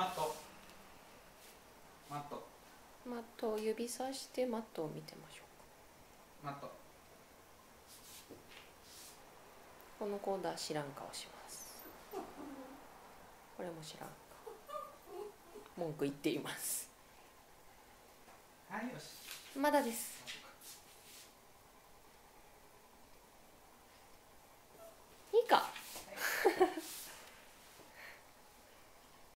マット。マット。マットを指さしてマットを見てましょう。マット。このコーダー知らん顔します。これも知らん。文句言っています。はいよし。まだです。